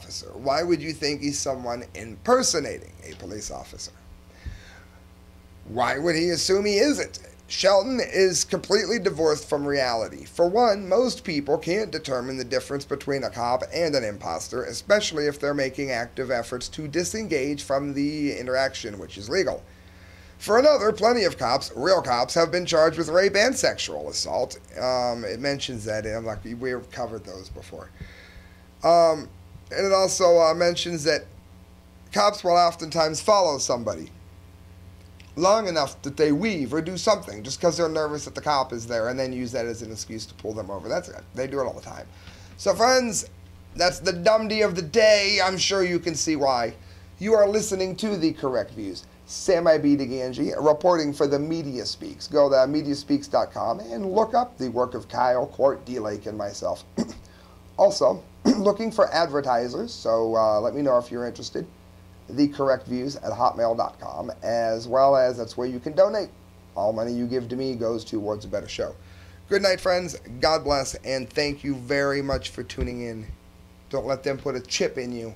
officer? Why would you think he's someone impersonating a police officer? Why would he assume he isn't? Shelton is completely divorced from reality. For one, most people can't determine the difference between a cop and an imposter, especially if they're making active efforts to disengage from the interaction, which is legal. For another, plenty of cops, real cops, have been charged with rape and sexual assault. Um, it mentions that, and I'm like, we've covered those before. Um, and it also uh, mentions that cops will oftentimes follow somebody long enough that they weave or do something just because they're nervous that the cop is there and then use that as an excuse to pull them over. That's. They do it all the time. So, friends, that's the dumbity of the day. I'm sure you can see why. You are listening to the correct views. Sammy B. Di Gangi, reporting for the Media Speaks. Go to mediaspeaks.com and look up the work of Kyle, Court, D. Lake, and myself. also, looking for advertisers, so uh, let me know if you're interested. The correct views at hotmail.com, as well as that's where you can donate. All money you give to me goes towards a better show. Good night, friends. God bless, and thank you very much for tuning in. Don't let them put a chip in you.